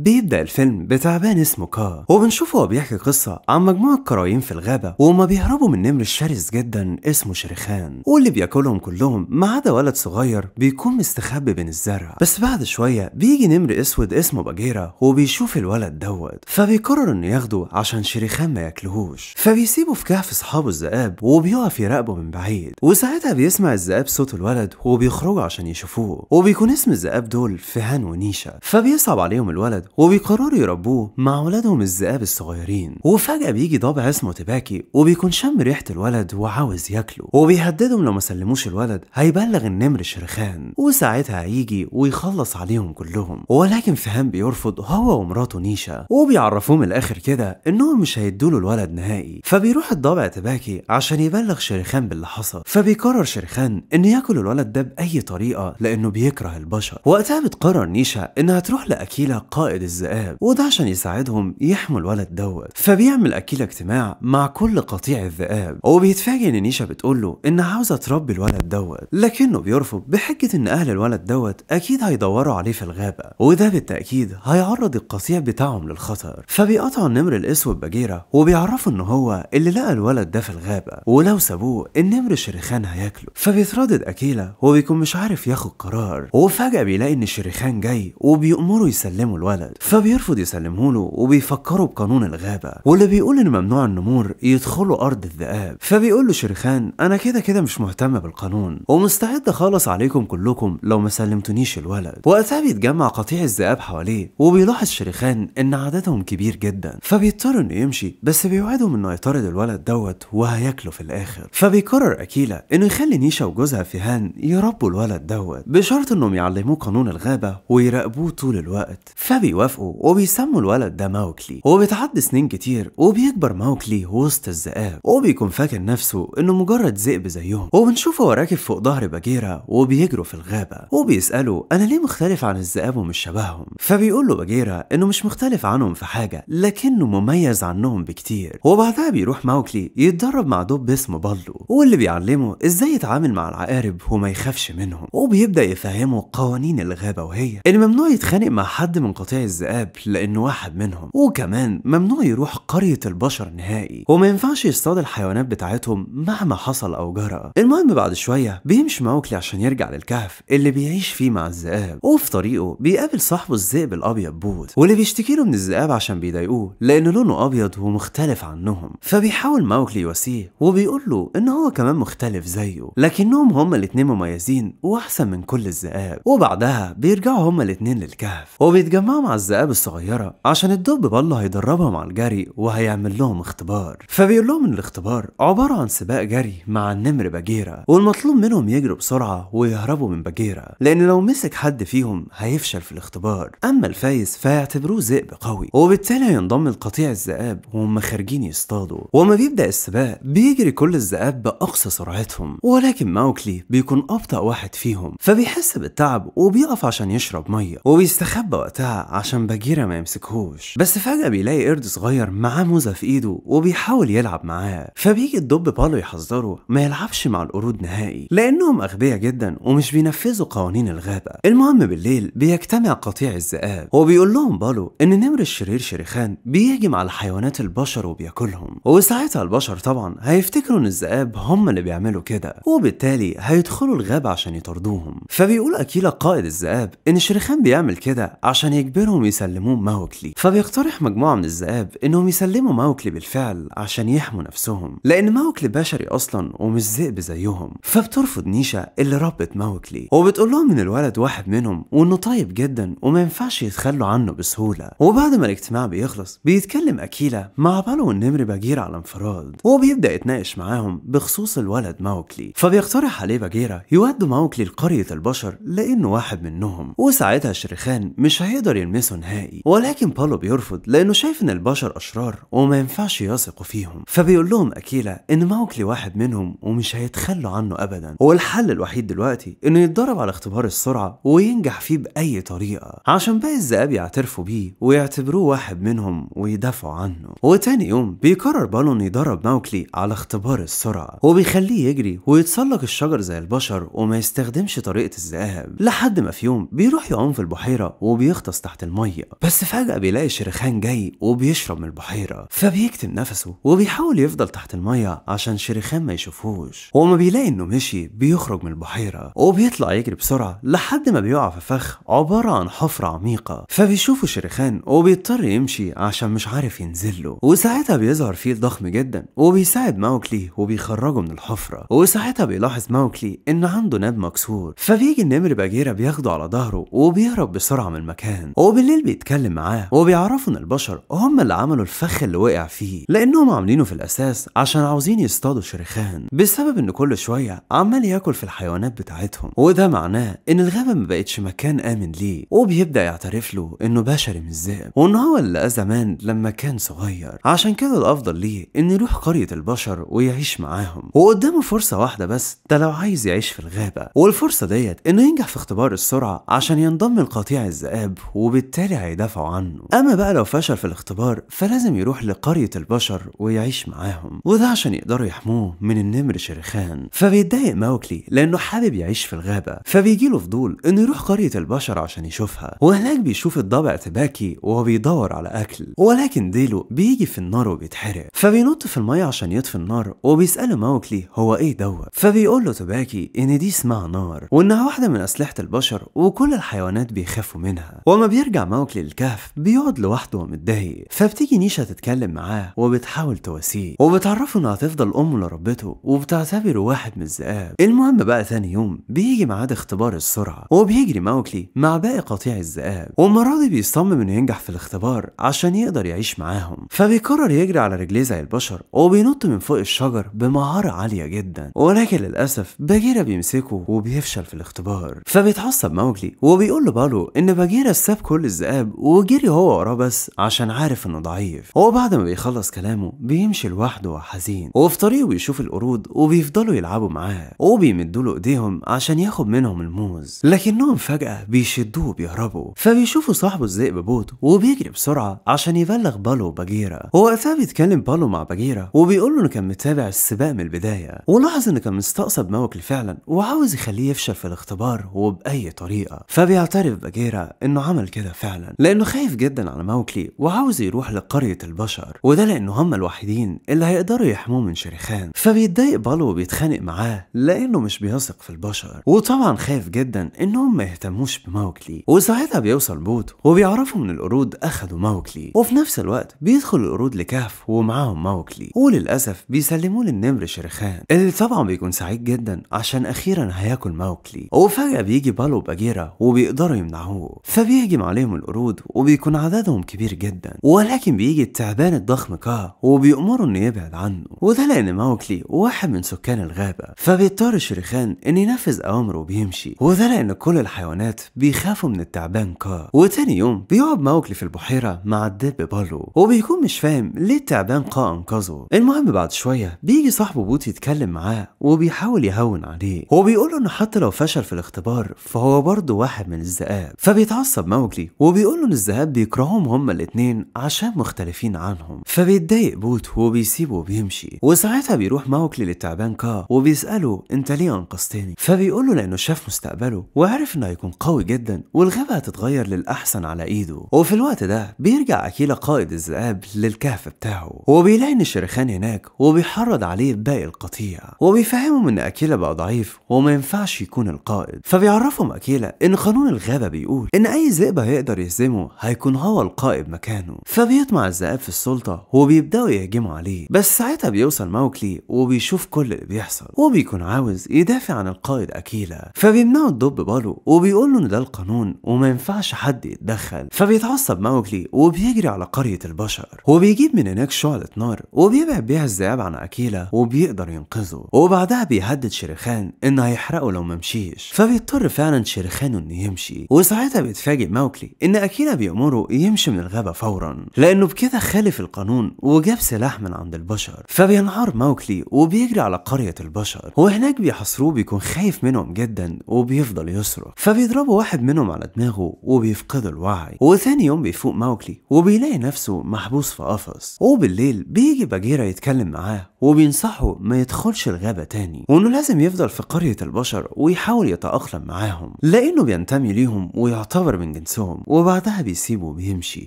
بيبدأ الفيلم بتعبان اسمه كا. وبنشوفه هو بيحكي قصة عن مجموعة كرايين في الغابة وهما بيهربوا من نمر شرس جدا اسمه شريخان. واللي بياكلهم كلهم ما عدا ولد صغير بيكون مستخبي بين الزرع. بس بعد شوية بيجي نمر أسود اسمه باجيرا وبيشوف الولد دوت. فبيقرر إنه ياخده عشان شريخان ما ياكلهوش. فبيسيبه في كهف أصحابه الذئاب وبيقف يراقبه من بعيد. وساعتها بيسمع الذئاب صوت الولد وبيخرجوا عشان يشوفوه. وبيكون اسم الذئاب دول فهان ونيشا. فبيصعب عليهم الولد وبيقرروا يربوه مع ولادهم الذئاب الصغيرين. وفجأة بيجي ضابع اسمه تباكي وبيكون شم ريحة الولد وعاوز ياكله. وبيهددهم لو ما سلموش الولد هيبلغ النمر شرخان وساعتها هيجي ويخلص عليهم كلهم. ولكن فهان بيرفض هو ومراته نيشا. وبيعرفوه من الآخر كده إنهم مش هيدوله الولد نهائي. فبيروح الضابع تباكي عشان يبلغ شريخان باللي حصل. فبيقرر شريخان إنه ياكل الولد ده بأي طريقة لأنه بيكره البشر. وقتها بتقرر نيشا إنها تروح لاكيلا قائد الذئاب وده عشان يساعدهم يحموا الولد دوت. فبيعمل اكيلا اجتماع مع كل قطيع الذئاب وبيتفاجئ إن نيشا بتقول له انها عاوزة تربي الولد دوت. لكنه بيرفض بحجة إن أهل الولد دوت أكيد هيدوروا عليه في الغابة وده بالتأكيد هيعرض القطيع بتاعهم للخطر. فبيقطعوا النمر الأسود باجيرا وبيعرفوا إن هو اللي لقى الولد ده في الغابة. ولو سابوه النمر شريخان هياكله. فبيتردد اكيلا وبيكون مش عارف ياخد قرار. وفجأة بيلاقي إن شريخان جاي وبيأمروا يسلموا الولد. فبيرفض يسلمه له وبيفكروا بقانون الغابة. واللي بيقول إن ممنوع النمور يدخلوا أرض الذئاب. فبيقول له شريخان أنا كده كده مش مهتم بالقانون ومستعد اخلص عليكم كلكم لو ما سلمتونيش الولد. وقتها بيتجمع قطيع الذئاب حواليه وبيلاحظ شريخان إن عددهم كبير جدا. فبيضطر إنه يمشي بس بيوعدهم إنه هيطارد الولد دوت وهياكله في الآخر. فبيقرر اكيلا إنه يخلي نيشا وجوزها فيهان يربوا الولد دوت بشرط إنهم يعلموه قانون الغابة ويراقبوه طول الوقت. فبيوافقوا وبيسموا الولد ده ماوكلي وبتعدي سنين كتير وبيكبر ماوكلي وسط الذئاب وبيكون فاكر نفسه إنه مجرد ذئب زيهم وبنشوفه هو راكب فوق ظهر باجيرا وبيجروا في الغابة وبيساله أنا ليه مختلف عن الذئاب ومش شبههم؟ فبيقول له باجيرا إنه مش مختلف عنهم في حاجة لكنه مميز عنهم بكتير وبعدها بيروح ماوكلي يتدرب مع دب اسمه بالو واللي بيعلمه إزاي يتعامل مع العقارب وما يخافش منهم وبيبدأ يفهمه قوانين الغابة وهي إن ممنوع يتخانق مع حد من قطيع الذئاب لأنه واحد منهم وكمان ممنوع يروح قرية البشر نهائي. وما ينفعش يصطاد الحيوانات بتاعتهم مهما حصل أو جرى. المهم بعد شوية بيمشي ماوكلي عشان يرجع للكهف اللي بيعيش فيه مع الذئاب وفي طريقه بيقابل صاحبه الذئب الأبيض بوت واللي بيشتكي له من الذئاب عشان بيضايقوه لأن لونه أبيض ومختلف عنهم. فبيحاول ماوكلي يواسيه وبيقول له إن هو كمان مختلف زيه لكنهم هما الاتنين مميزين وأحسن من كل الذئاب. وبعدها بيرجعوا هما الاتنين للكهف وبيتجمعوا مع الذئاب الصغيرة عشان الدب بالو هيدربهم على الجري وهيعمل لهم اختبار. فبيقول لهم إن الاختبار عبارة عن سباق جري مع النمر باجيرا والمطلوب منهم يجروا بسرعة ويهربوا من باجيرا لأن لو مسك حد فيهم هيفشل في الاختبار. أما الفايز فيعتبروه ذئب قوي وبالتالي هينضم لقطيع الذئاب وهم خارجين يصطادوا. وما بيبدأ السباق بيجري كل الذئاب بأقصى سرعتهم ولكن ماوكلي بيكون أبطأ واحد فيهم. فبيحس بالتعب وبيقف عشان يشرب مية وبيستخبى وقتها عشان باجيرا ما يمسكهوش. بس فجأة بيلاقي قرد صغير معاه موزة في إيده وبيحاول يلعب معاه. فبيجي الدب بالو يحذره ما يلعبش مع القرود نهائي لأنهم أغبياء جدا ومش بينفذوا قوانين الغابة. المهم بالليل بيجتمع قطيع الذئاب وبيقول لهم بالو إن نمر الشرير شريخان بيهجم على حيوانات البشر وبياكلهم. وساعتها البشر طبعا هيفتكروا إن الذئاب هم اللي بيعملوا كده وبالتالي هيدخلوا الغابة عشان يطردوهم. فبيقول اكيلا قائد الذئاب إن شريخان بيعمل كده عشان يجبرهم يسلموه ماوكلي. فبيقترح مجموعة من الذئاب إنهم يسلموا ماوكلي بالفعل عشان يحموا نفسهم لأن ماوكلي بشري أصلا ومش ذئب زيهم. فبترفض نيشا اللي ربت ماوكلي وبتقول لهم إن الولد واحد منهم وإنه طيب جدا وما ينفعش يتخلوا عنه بسهولة. وبعد ما الاجتماع بيخلص بيتكلم أكيلا مع بالو والنمر باجيرا على انفراد وبيبدأ يتناقش معاهم بخصوص الولد ماوكلي. فبيقترح عليه باجيرا يودوا ماوكلي لقرية البشر لأنه واحد منهم. وساعتها شريخان مش هيقدر يلمسه نهائي. ولكن بالو بيرفض لأنه شايف إن البشر أشرار وما ينفعش يثقوا فيهم. فبيقول لهم اكيلا إن ماوكلي واحد منهم ومش هيتخلوا عنه ابدا. والحل الوحيد دلوقتي إنه يتدرب على اختبار السرعة وينجح فيه بأي طريقة. عشان باقي الذئاب يعترفوا بيه ويعتبروه واحد منهم ويدافعوا عنه. وتاني يوم بيقرر بالو إنه يدرب ماوكلي على اختبار السرعة. وبيخليه يجري ويتسلق الشجر زي البشر وما يستخدمش طريقة الذئاب. لحد ما في يوم بيروح يعوم في البحيرة وبيغطس تحت المية. بس فجأة بيلاقي شريخان جاي وبيشرب من البحيرة فبيكتم نفسه وبيحاول يفضل تحت المية عشان شريخان ما يشوفوش. وما بيلاقي إنه مشي بيخرج من البحيرة وبيطلع يجري بسرعة لحد ما بيقع في فخ عبارة عن حفرة عميقة. فبيشوفه شريخان وبيضطر يمشي عشان مش عارف ينزله. وساعتها بيظهر فيل ضخم جدا وبيساعد ماوكلي وبيخرجه من الحفرة. وساعتها بيلاحظ ماوكلي ان عنده ناب مكسور. فبيجي النمر باجيرا بياخده على ظهره وبيهرب بسرعة من المكان. وبالليل بيتكلم معاه وبيعرفوا إن البشر هم اللي عملوا الفخ اللي وقع فيه لأنهم عاملينه في الأساس عشان عاوزين يصطادوا شريخان بسبب إن كل شوية عمال ياكل في الحيوانات بتاعتهم. وده معناه إن الغابة ما بقتش مكان آمن ليه وبيبدأ يعترف له إنه بشري مش ذئب وإن هو اللي زمان لما كان صغير. عشان كده الأفضل ليه انه يروح قرية البشر ويعيش معاهم. وقدامه فرصة واحدة بس ده لو عايز يعيش في الغابة. والفرصة ديت إنه ينجح في اختبار السرعة عشان ينضم لقطيع الذئاب وبالتالي هيدافعوا عنه. أما بقى لو فشل في الاختبار فلازم يروح لقرية البشر ويعيش معاهم. وده عشان يقدروا يحموه من النمر شريخان. فبيتضايق ماوكلي لأنه حابب يعيش في الغابة. فبيجيله فضول إنه يروح قرية البشر عشان يشوفها. وهناك بيشوف الضبع تباكي وهو بيدور على أكل. ولكن ديله بيجي في النار وبيتحرق. فبينط في المية عشان يطفي النار وبيسأله ماوكلي هو إيه دوت. فبيقول له تباكي إن دي اسمها نار وإنها واحدة من أسلحة البشر وكل الحيوانات بيخافوا منها. وما بيرجع ماوكلي للكهف بيقعد لوحده ومتضايق. فبتيجي نيشا تتكلم معاه وبتحاول تواسيه. وبتعرفه إنها هتفضل امه لربته وبتعتبره واحد من الذئاب. المهم بقى ثاني يوم بيجي ميعاد اختبار السرعة. وبيجري ماوكلي مع باقي قطيع الذئاب. والمرة دي بيصمم إنه ينجح في الاختبار عشان يقدر يعيش معاهم. فبيقرر يجري على رجليه زي البشر وبينط من فوق الشجر بمهارة عالية جدا. ولكن للأسف باجيرا بيمسكه وبيفشل في الاختبار. فبيتعصب ماوكلي وبيقول لبالو إن باجيرا ساب كل الذئاب وجري هو وراه بس عشان عارف إنه ضعيف. وبعد ما بيخلص كلامه بيمشي لوحده وحزين وفي طريقه بيشوف القرود وبيفضلوا يلعبوا معاه وبيمدوا له إيديهم عشان ياخد منهم الموز. لكنهم فجأة بيشدوه وبيهربوا فبيشوفوا صاحبه الذئب بوت وبيجري بسرعة عشان يبلغ بالو وباجيرا ووقتها بيتكلم بالو مع باجيرا وبيقول له إنه كان متابع السباق من البداية ولاحظ إنه كان مستقصد موكل فعلا وعاوز يخليه يفشل في الاختبار وبأي طريقة. فبيعترف باجيرا إنه عمل كده. فعلا لأنه خايف جدا على موكلي وعاوز يروح لقرية البشر وده لأنه هم الوحيدين اللي هيقدروا يحموه من شريخان. فبيتضايق بالو وبيتخانق معاه لأنه مش بيثق في البشر. وطبعا خايف جدا انهم ما يهتموش بموكلي وساعتها بيوصل بوت وبيعرفوا ان القرود أخدوا موكلي وفي نفس الوقت بيدخل القرود لكهف ومعاهم موكلي وللأسف بيسلموه للنمر شريخان اللي طبعا بيكون سعيد جدا عشان أخيرا هياكل موكلي وفجأة بيجي بالو وباجيرا وبيقدروا يمنعوه. فبيهجم عليهم القرود وبيكون عددهم كبير جدا ولكن بيجي التعبان الضخم كا وبيأمره إنه يبعد عنه. وده لأن موكلي واحد من سكان الغابة فبيضطر شريخان إن ينفذ أوامره وبيمشي. وده لأن كل الحيوانات بيخافوا من التعبان كا. وتاني يوم بيقعد موكلي في البحيرة مع الدب بالو وبيكون مش فاهم ليه التعبان كا أنقذه. المهم بعد شوية بيجي صاحبه بوت يتكلم معاه وبيحاول يهون عليه. وبيقول له إنه حتى لو فشل في الاختبار فهو برضه واحد من الذئاب. فبيتعصب موكلي وبيقول إن الذئاب بيكرهوهم هما الاتنين عشان مختلفين عنهم. فبيتضايق بوت وبيسيبه وبيمشي. وساعتها بيروح موكلي للتعبان كا وبيسأله أنت ليه أنقذتني؟ فبيقول له لأنه شاف مستقبله وعرف انه هيكون قوي جدا والغابة هتتغير للأحسن على إيده. وفي الوقت ده بيرجع أكيلا قائد الذئاب للكهف بتاعه. وبيلاقي إن الشريخان هناك وبيحرض عليه باقي القطيع. وبيفهمهم إن أكيلا بقى ضعيف وما ينفعش يكون القائد. فبيعرفهم أكيلا إن قانون الغابة بيقول إن أي ذئب هيقدر يهزمه هيكون هو القائد مكانه. فبيطمع الذئاب في السلطة وبيبدأوا يهجموا عليه. بس ساعتها بيوصل موكلي وبيشوف كل اللي بيحصل وبيكون عاوز يدافع عن القائد أكيلا. فبيمنعوا الدب بالو وبيقول له إن ده القانون وما ينفعش حد يتدخل. فبيتعصب موكلي وبيجري على قرية البشر وبيجيب من هناك شعلة نار وبيبعد بيها الذئاب عن أكيلا وبيقدر ينقذه. وبعدها بيهدد شريخان انه هيحرقه لو ممشيش فبيضطر فعلا شريخان انه يمشي. وساعتها بيتفاجئ موكلي إن أكيلا بيأمره يمشي من الغابة فورا لأنه بكده خالف القانون وجاب سلاح من عند البشر. فبينهار موكلي وبيجري على قرية البشر وهناك بيحاصروه بيكون خايف منهم جدا وبيفضل يصرخ فبيضربوا واحد منهم على دماغه وبيفقدوا الوعي وثاني يوم بيفوق موكلي وبيلاقي نفسه محبوس في قفص. وبالليل بيجي باجيرا يتكلم معاه وبينصحه ما يدخلش الغابة تاني وإنه لازم يفضل في قرية البشر ويحاول يتأقلم معاهم لأنه بينتمي ليهم ويعتبر من جنسهم وبعدها بيسيبه وبيمشي.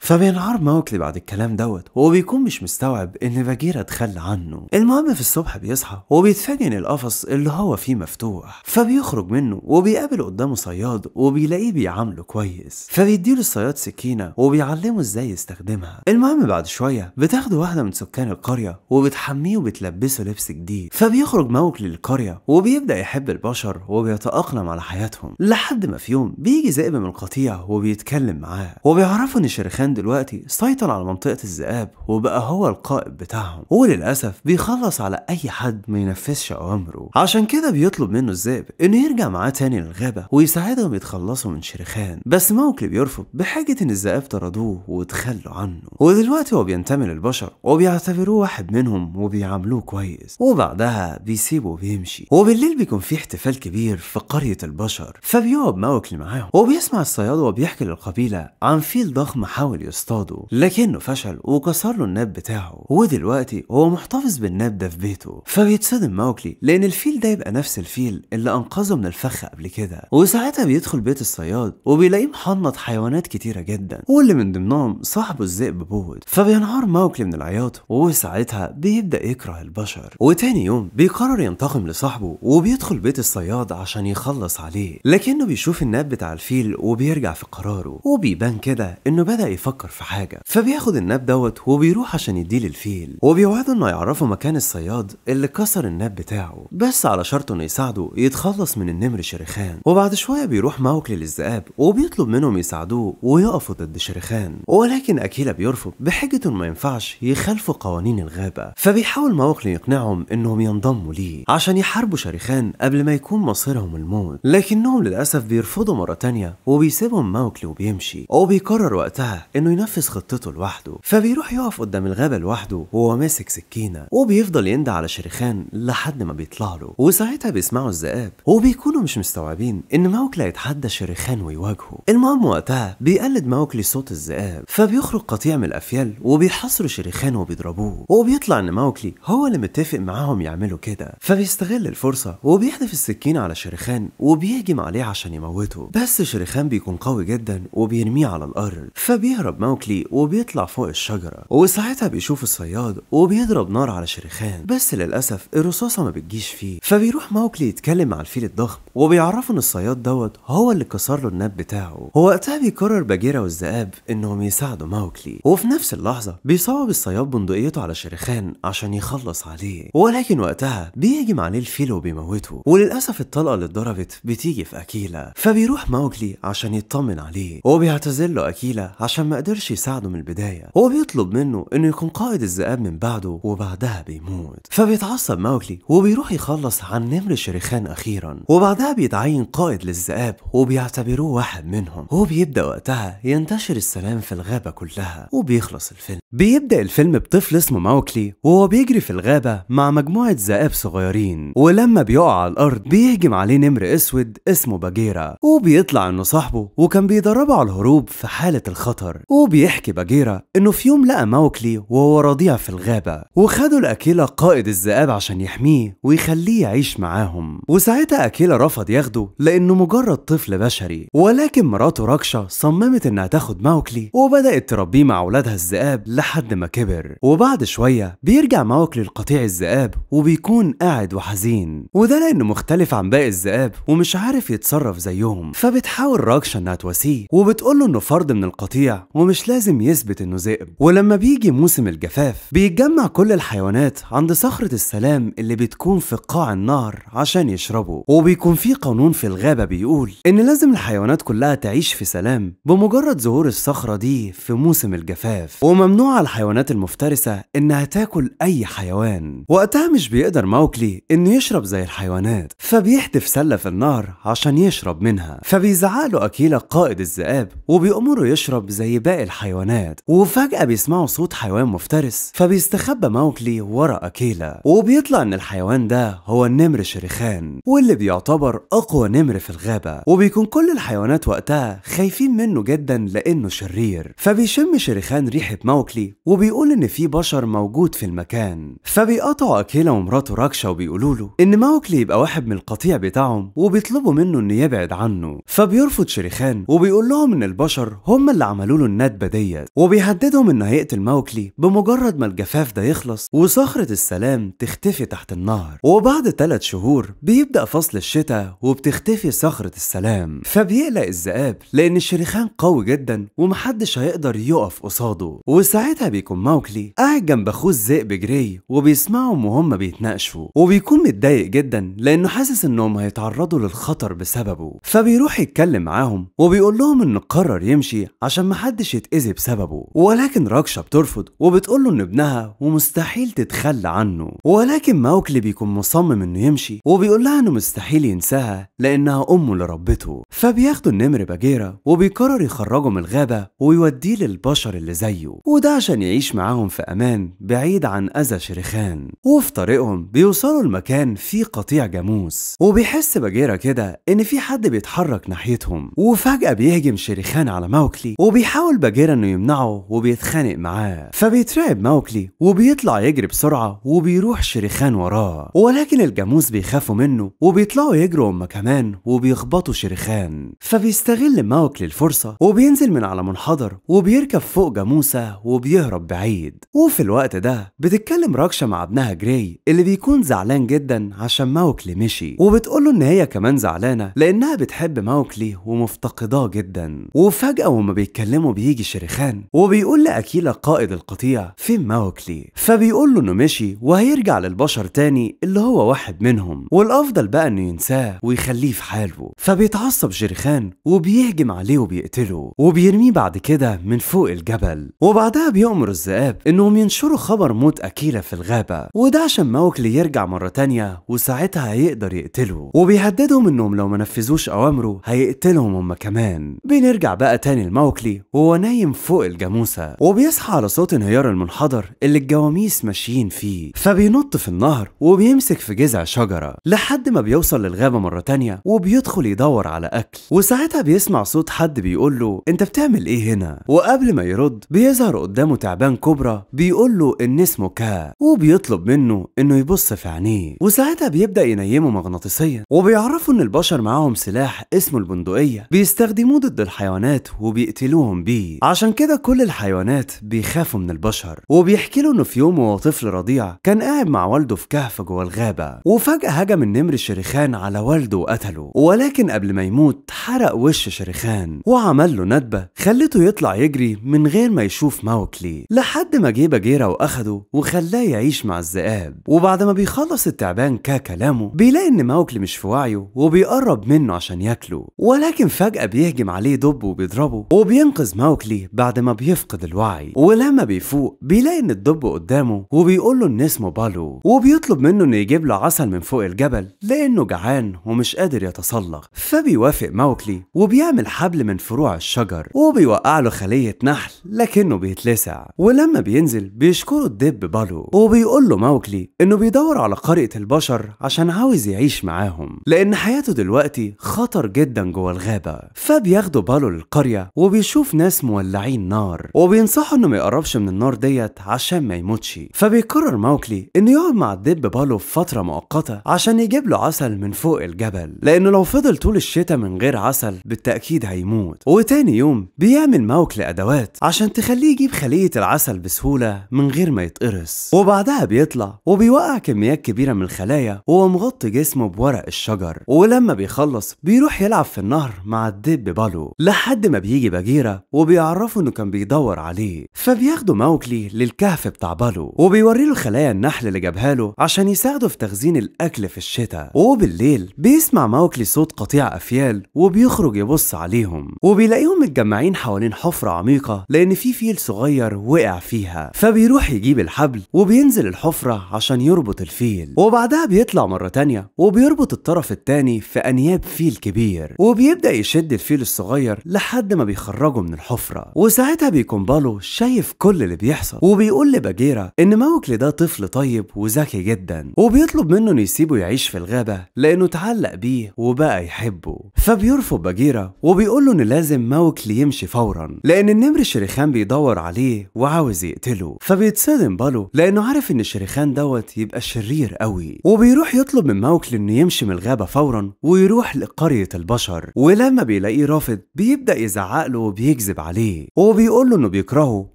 فبينهار موكلي بعد الكلام دوت وبيكون مش مستوعب إن باجيرا تخلى عنه. المهم في الصبح بيصحى وبيتفاجئ إن القفص اللي هو فيه مفتوح. فبيخرج منه وبيقابل قدامه صياد وبيلاقيه بيعامله كويس. فبيديله الصياد سكينة وبيعلمه إزاي يستخدمها. المهم بعد شوية بتاخده واحدة من سكان القرية وبتحميه وبتلبسه لبس جديد. فبيخرج موكلي للقرية وبيبدأ يحب البشر وبيتأقلم على حياتهم. لحد ما في يوم بيجي ذئب من القطيع وبيتكلم معاه. وبيعرفوا إن شريخان دلوقتي سيطر على منطقة الذئاب وبقى هو القائد بتاعهم. وللأسف بيخلص على أي حد ما ينفذش أوامره عشان كده بيطلب منه الذئب إنه يرجع معاه تاني للغابة ويساعدهم يتخلصوا من شريخان. بس موكلي بيرفض بحاجة إن الذئاب طردوه وتخلوا عنه. ودلوقتي هو بينتمي للبشر وبيعتبروه واحد منهم وبيعاملوه كويس وبعدها بيسيبه وبيمشي. وبالليل بيكون في احتفال كبير في قرية البشر فبيقعد موكلي معاهم وبيسمع الصياد وهو بيحكي للقبيلة عن فيل ضخم حاول يصطاده لكنه فشل وكسر له الناب بتاعه. ودلوقتي هو محتفظ بالناب ده في بيته فبيتصدم موكلي لأن الفيل ده يبقى نفس الفيل اللي أنقذه من الفخ قبل كده. وساعتها بيدخل بيت الصياد وبيلاقيه محنط حيوانات كتيرة جدا واللي من ضمنهم صاحبه الذئب بوت فبينهار موكلي من العياط وساعتها بيبدأ يكره البشر. وتاني يوم بيقرر ينتقم لصاحبه وبيدخل بيت الصياد عشان يخلص عليه. لكنه بيشوف الناب بتاع الفيل وبيرجع في قراره. وبيبان كده إنه بدأ يفكر في حاجة. فبياخد الناب دوت وبيروح عشان يديه للفيل. وبيوعده إنه يعرفه مكان الصياد اللي كسر الناب بتاعه. بس على شرط إنه يساعده يتخلص من النمر شريخان. وبعد شوية بيروح موكلي للذئاب وبيطلب منهم يساعدوه ويقفوا ضد شريخان. ولكن أكيلا بيرفض بحجة ما ينفعش يخالفوا قوانين الغابة. فبيحاول موكلي يقنعهم إنهم ينضموا ليه عشان يحاربوا شريخان قبل ما يكون مصيرهم الموت. لكنهم للأسف بيرفضوا مرة تانية وبيسيبهم موكلي وبيمشي وبيقرر وقتها إنه ينفذ خطته لوحده. فبيروح يقف قدام الغابة لوحده وهو ماسك سكينة وبيفضل يندى على شريخان لحد ما بيطلع له. وساعتها بيسمعوا الذئاب وبيكونوا مش مستوعبين إن موكلي هيتحدى شريخان ويواجهه. المهم وقتها بيقلد موكلي صوت الذئاب فبيخرج قطيع من الأفيال وبيحاصروا شريخان وبيضربوه. وبيطلع إن موكلي هو اللي متفق معاهم يعملوا كده. فبيستغل الفرصة وبيحدف السكينة على شريخان وبيهجم عليه عشان يموته. بس شريخان بيكون قوي جدا وبيرميه على الأرض. فبيهرب موكلي وبيطلع فوق الشجرة. وساعتها بيشوف الصياد وبيضرب نار على شريخان. بس للأسف الرصاصة ما بتجيش فيه. فبيروح موكلي يتكلم مع الفيل الضخم وبيعرفه إن الصياد دوت هو اللي كسر له الناب بتاعه. ووقتها بيقرر باجيرا والذئاب إنهم يساعدوا موكلي وفي نفس اللحظة بيصوب الصياد بندقيته على شريخان عشان يخلص عليه. ولكن وقتها بيهجم عليه الفيل وبيموته وللأسف الطلقة اللي اتضربت بتيجي في أكيلا. فبيروح موكلي عشان يطمن عليه وبيعتذر له أكيلا عشان ما قدرش يساعده من البداية. وبيطلب منه إنه يكون قائد الذئاب من بعده وبعدها بيموت. فبيتعصب موكلي وبيروح يخلص عن نمر شريخان أخيرا. وبعدها بيتعين قائد للذئاب وبيعتبروه واحد منهم. وبيبدأ وقتها ينتشر السلام في الغابة كلها وبيخلص الفيلم. بيبدأ الفيلم بطفل اسمه موكلي وهو بيجري في الغابة مع مجموعة ذئاب صغيرين. ولما بيقع على الأرض بيهجم عليه نمر أسود اسمه باجيرا. وبيطلع إنه صاحبه وكان بيدربه على الهروب في حالة الخطر. وبيحكي باجيرا إنه في يوم لقى موكلي وهو رضيع في الغابة. وخدوا لاكيلا قائد الذئاب عشان يحميه ويخليه يعيش معاهم. وساعتها اكيلا رفض ياخده لأنه مجرد طفل بشري. ولكن مراته راكشا صممت إنها تاخد موكلي وبدأت تربيه مع أولادها الذئاب لحد ما كبر. وبعد شوية بيرجع موكلي لقطيع الذئاب وبيكون قاعد وحزين. وده لأنه مختلف عن باقي الذئاب ومش عارف يتصرف زيهم. فبتحاول راكشا إنها تواسيه وبتقول له إنه فرد من القطيع ومش لازم يثبت إنه ذئب. ولما بيجي موسم الجفاف بيتجمع كل الحيوانات عند صخرة السلام اللي بتكون في قاع النهر عشان يشربوا. وبيكون في قانون في الغابة بيقول إن لازم الحيوانات كلها تعيش في سلام بمجرد ظهور الصخرة دي في موسم الجفاف. وممنوع على الحيوانات المفترسة إنها تاكل أي حيوان. وقتها مش بيقدر موكلي إنه يشرب زي الحيوانات فبيحدف سلة في النهر عشان يشرب منها. فبيزعق له أكيلا قائد الذئاب وبيأمره يشرب زي باقي الحيوانات. وفجأة بيسمعوا صوت حيوان مفترس فبيستخبى موكلي ورا أكيلا وبيطلع إن الحيوان ده هو النمر شريخان واللي بيعتبر يعتبر أقوى نمر في الغابة وبيكون كل الحيوانات وقتها خايفين منه جدا لأنه شرير. فبيشم شريخان ريحة موكلي وبيقول إن في بشر موجود في المكان. فبيقطعوا أكيلا ومراته راكشا وبيقولوا له إن موكلي يبقى واحد من القطيع بتاعهم وبيطلبوا منه إنه يبعد عنه. فبيرفض شريخان وبيقول لهم إن البشر هم اللي عملوا له الندبة ديت. وبيهددهم إنه هيقتل موكلي بمجرد ما الجفاف ده يخلص وصخرة السلام تختفي تحت النهر. وبعد ثلاث شهور بيبدأ فصل الشتاء وبتختفي صخرة السلام. فبيقلق الذئاب لأن الشريخان قوي جدا ومحدش هيقدر يقف قصاده. وساعتها بيكون موكلي قاعد جنب أخوه الذئب جراي وبيسمعهم وهم بيتناقشوا. وبيكون متضايق جدا لأنه حاسس إنهم هيتعرضوا للخطر بسببه. فبيروح يتكلم معاهم وبيقول لهم إنه قرر يمشي عشان محدش يتأذي بسببه. ولكن راكشا بترفض وبتقول له إن ابنها ومستحيل تتخلى عنه. ولكن موكلي بيكون مصمم إنه يمشي وبيقول لها إنه مستحيل ينساها لأنها أمه اللي ربته فبياخدوا النمر باجيرا وبيقرر يخرجه من الغابة ويوديه للبشر اللي زيه. وده عشان يعيش معاهم في أمان بعيد عن أذى شريخان. وفي طريقهم بيوصلوا لمكان فيه قطيع جاموس. وبيحس باجيرا كده إن في حد بيتحرك ناحيتهم. وفجأة بيهجم شريخان على موكلي وبيحاول باجيرا إنه يمنعه وبيتخانق معاه. فبيترعب موكلي وبيطلع يجري بسرعة وبيروح شريخان وراه. ولكن الجاموس بيخافوا منه وبيطلعوا يجروا هما كمان وبيخبطوا شريخان. فبيستغل موكلي الفرصة وبينزل من على منحدر وبيركب فوق جاموسة وبيهرب بعيد. وفي الوقت ده بتتكلم راكشا مع ابنها جراي اللي بيكون زعلان جدا عشان موكلي مشي. وبتقوله إن هي كمان زعلانة لأنها بتحب موكلي ومفتقداه جدا. وفجأة وهما بيتكلموا بيجي شريخان وبيقول لأكيلا قائد القطيع فين موكلي فبيقول له إنه مشي وهيرجع للبشر تاني اللي هو واحد منهم. والأفضل بقى إنه ينساه ويخليه في حاله. فبيتعصب شريخان وبيهجم عليه وبيقتله وبيرميه بعد كده من فوق الجبل. وبعدها بيأمر الذئاب إنهم ينشروا خبر موت اكيلا في الغابة. وده عشان موكلي يرجع مرة تانية وساعتها هيقدر يقتله. وبيهددهم إنهم لو ما نفذوش أوامره هيقتلهم هما كمان. بنرجع بقى تاني لموكلي وهو نايم فوق الجاموسة. وبيصحى على صوت انهيار المنحدر اللي الجواميس ماشيين فيه. فبينط في النهر وبيمسك في جذع شجرة لحد ما بيوصل للغابة مرة تانية وبيدخل يدور على أكل. وساعتها بيسمع صوت حد بيقول له أنت بتعمل إيه هنا؟ وقبل ما يرد بيظهر قدامه تعبان كبرى بيقول له إن اسمه كا وبيطلب منه إنه يبص في عينيه. وساعتها بيبدأ ينيمه مغناطيسيا وبيعرفوا إن البشر معاهم سلاح اسمه البندقية. بيستخدموه ضد الحيوانات وبيقتلوهم بيه. عشان كده كل الحيوانات بيخافوا من البشر. وبيحكي له إنه في يوم وهو طفل رضيع كان قاعد مع والده في كهف جوه الغابة. وفجأة هجم النمر الشريخان على والده وقتله ولكن قبل ما يموت حرق وش شريخان وعمل له ندبة خلته يطلع يجري من غير ما يشوف موكلي لحد ما جه باجيرا وأخده وخلاه يعيش مع الذئاب. وبعد ما بيخلص التعبان كلامه بيلاقي إن موكلي مش في وعيه وبيقرب منه عشان ياكله. ولكن فجأة بيهجم عليه دب وبيضربه وبينقذ موكلي بعد ما بيفقد الوعي. ولما بيفوق بيلاقي إن الدب قدامه وبيقول له إن اسمه بالو. وبيطلب منه إنه يجيب له عسل من فوق الجبل لأنه جعان ومش قادر يتسلق فبيوافق موكلي وبيعمل حبل من فروع الشجر وبيوقع له خلية نحل لكنه بيتلسع. ولما بينزل بيشكره الدب بالو وبيقول له موكلي إنه بيدور على قرية البشر عشان عاوز يعيش معاهم لأن حياته دلوقتي خطر جدا جوه الغابة. فبياخدوا بالو للقرية وبيشوف ناس مولعين نار وبينصحوا إنه ما يقربش من النار ديت عشان ما يموتش. فبيقرر موكلي إنه يقعد مع الدب بالو فترة مؤقتة عشان يجيب له عسل من فوق الجبل لأنه لو فضل طول الشتاء من غير عسل بالتأكيد هيموت. وتاني يوم بيعمل موكلي أدوات عشان تخليه يجيب خلية العسل بسهولة من غير ما يتقرص. وبعدها بيطلع وبيوقع كميات كبيرة من الخلايا وهو مغطي جسمه بورق الشجر. ولما بيخلص بيروح يلعب في النهر مع الدب بالو لحد ما بيجي باجيرا وبيعرفوا إنه كان بيدور عليه. فبياخدوا موكلي للكهف بتاع بالو وبيوري له خلايا النحل اللي جابها له عشان يساعده في تخزين الأكل في الشتاء. وبالليل بيسمع موكلي صوت قطيع أفيال وبيخرج يبص عليهم. وبيلاقيهم متجمعين حوالين حفرة عميقة لأن في فيل صغير وقع فيها. فبيروح يجيب الحبل وبينزل الحفرة عشان يربط الفيل. وبعدها بيطلع مرة تانية وبيربط الطرف التاني في أنياب فيل كبير. وبيبدأ يشد الفيل الصغير لحد ما بيخرجه من الحفرة. وساعتها بيكون بالو شايف كل اللي بيحصل. وبيقول لباجيرا إن موكلي ده طفل طيب وذكي جدا. وبيطلب منه إنه يسيبه يعيش في الغابة لأنه واتعلق بيه وبقى يحبه. فبيرفض باجيرا وبيقول له إن لازم موكلي يمشي فورا لأن النمر الشريخان بيدور عليه وعاوز يقتله. فبيتصدم بالو لأنه عارف إن الشريخان دوت يبقى شرير قوي. وبيروح يطلب من موكلي انه يمشي من الغابة فورا ويروح لقرية البشر. ولما بيلاقيه رافض بيبدأ يزعق له وبيكذب عليه. وبيقول له إنه بيكرهه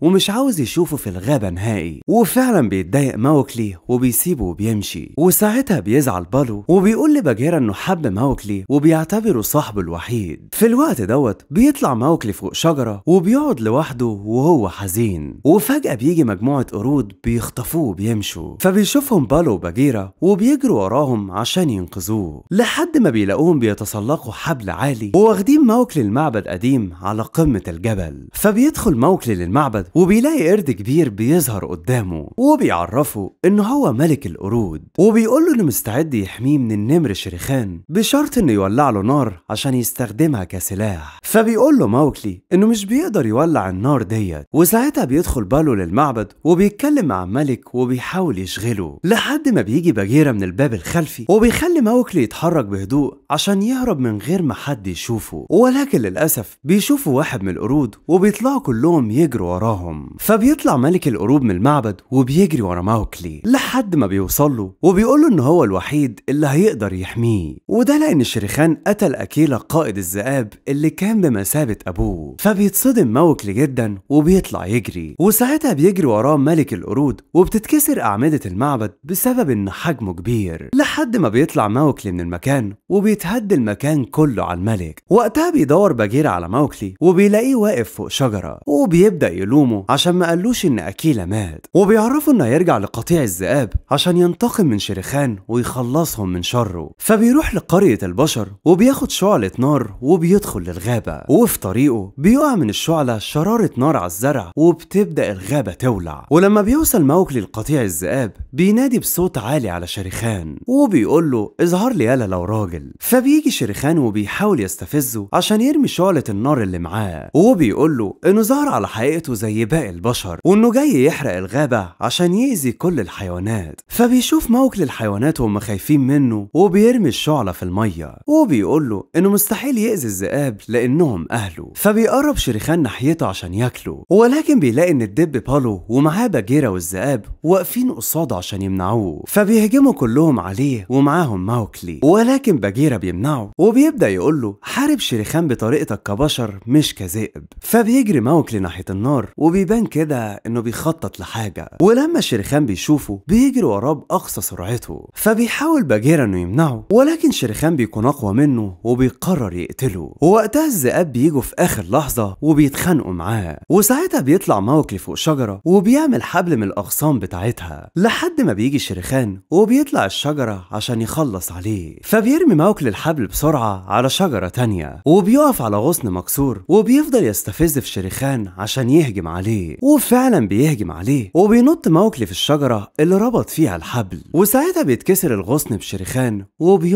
ومش عاوز يشوفه في الغابة نهائي. وفعلا بيتضايق موكلي وبيسيبه وبيمشي. وساعتها بيزعل بالو وبيقول لباجيرا أنه حب موكلي وبيعتبره صاحبه الوحيد. في الوقت دوت بيطلع موكلي فوق شجرة وبيقعد لوحده وهو حزين. وفجأة بيجي مجموعة قرود بيخطفوه وبيمشوا. فبيشوفهم بالو وباجيرا وبيجروا وراهم عشان ينقذوه. لحد ما بيلاقوهم بيتسلقوا حبل عالي وواخدين موكلي المعبد قديم على قمة الجبل. فبيدخل موكلي للمعبد وبيلاقي قرد كبير بيظهر قدامه وبيعرفه انه هو ملك القرود. وبيقول له إنه مستعد يحميه من النمر شريخان بشرط إنه يولع له نار عشان يستخدمها كسلاح. فبيقول له موكلي إنه مش بيقدر يولع النار ديت. وساعتها بيدخل بالو للمعبد وبيتكلم مع الملك وبيحاول يشغله. لحد ما بيجي باجيرا من الباب الخلفي وبيخلي موكلي يتحرك بهدوء عشان يهرب من غير ما حد يشوفه. ولكن للأسف بيشوفوا واحد من القرود وبيطلعوا كلهم يجروا وراهم. فبيطلع ملك القرود من المعبد وبيجري ورا موكلي لحد ما بيوصل له وبيقول له ان هو الوحيد اللي هيقدر يحميه. وده لأن شريخان قتل اكيلا قائد الذئاب اللي كان بمثابة أبوه. فبيتصدم موكلي جدا وبيطلع يجري. وساعتها بيجري وراه ملك القرود وبتتكسر أعمدة المعبد بسبب إن حجمه كبير. لحد ما بيطلع موكلي من المكان وبيتهد المكان كله على الملك. وقتها بيدور باجيرا على موكلي وبيلاقيه واقف فوق شجرة. وبيبدأ يلومه عشان ما قالوش إن اكيلا مات. وبيعرفوا إنه هيرجع لقطيع الذئاب عشان ينتقم من شريخان ويخلصهم من شره. فبيروح لقرية البشر وبياخد شعلة نار وبيدخل للغابة. وفي طريقه بيقع من الشعلة شرارة نار على الزرع وبتبدأ الغابة تولع. ولما بيوصل موكلي لقطيع الذئاب بينادي بصوت عالي على شريخان وبيقول له اظهر لي يالا لو راجل فبيجي شريخان وبيحاول يستفزه عشان يرمي شعلة النار اللي معاه. وبيقول له إنه ظهر على حقيقته زي باقي البشر وإنه جاي يحرق الغابة عشان يأذي كل الحيوانات. فبيشوف موكل الحيوانات وهم خايفين منه وبيرمي الشعلة في المية وبيقول له إنه مستحيل يأذي الذئاب لأنهم أهله. فبيقرب شريخان ناحيته عشان ياكله ولكن بيلاقي إن الدب بالو ومعاه باجيرا والذئاب واقفين قصاده عشان يمنعوه. فبيهجموا كلهم عليه ومعاهم موكلي ولكن باجيرا بيمنعه وبيبدأ يقول له حارب شريخان بطريقتك كبشر مش كذئب. فبيجري موكلي ناحية النار وبيبان كده إنه بيخطط لحاجة. ولما شريخان بيشوفه بيجري وراه بأقصى سرعته فبيحاول باجيرا إنه يمنعه ولكن شريخان بيكون أقوى منه وبيقرر يقتله. ووقتها الذئاب بيجوا في آخر لحظة وبيتخانقوا معاه. وساعتها بيطلع موكلي فوق شجره وبيعمل حبل من الأغصان بتاعتها. لحد ما بيجي شريخان وبيطلع الشجرة عشان يخلص عليه. فبيرمي موكلي الحبل بسرعة على شجرة تانية. وبيقف على غصن مكسور وبيفضل يستفز في شريخان عشان يهجم عليه. وفعلا بيهجم عليه وبينط موكلي في الشجرة اللي ربط فيها الحبل. وساعتها بيتكسر الغصن بشريخان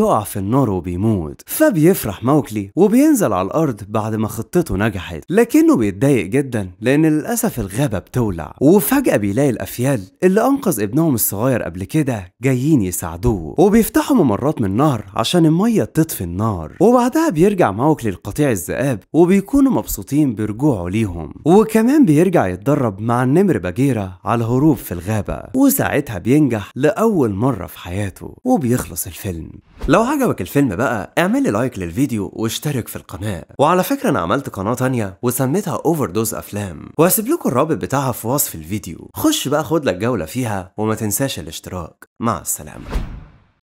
وبيقع في النار وبيموت فبيفرح موكلي وبينزل على الأرض بعد ما خطته نجحت لكنه بيتضايق جدا لأن للأسف الغابة بتولع وفجأة بيلاقي الأفيال اللي أنقذ ابنهم الصغير قبل كده جايين يساعدوه وبيفتحوا ممرات من النهر عشان المية تطفي النار وبعدها بيرجع موكلي لقطيع الذئاب وبيكونوا مبسوطين برجوعه ليهم وكمان بيرجع يتدرب مع النمر باجيرا على الهروب في الغابة وساعتها بينجح لأول مرة في حياته وبيخلص الفيلم. لو عجبك الفيلم بقى اعمل لي like للفيديو واشترك في القناة. وعلى فكرة أنا عملت قناة تانية وسميتها Overdose أفلام. وهسيب لكم الرابط بتاعها في وصف الفيديو. خش بقى خد لك جولة فيها وما تنساش الاشتراك. مع السلامة.